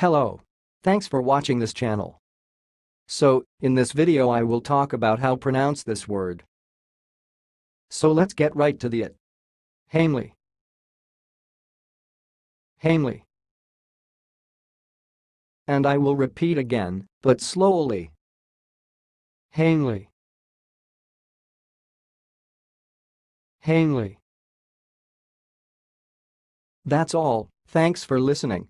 Hello. Thanks for watching this channel. So, in this video I will talk about how pronounce this word. So let's get right to the it. Hamley. Hamely. And I will repeat again, but slowly. Hamely. Hamely. That's all, thanks for listening.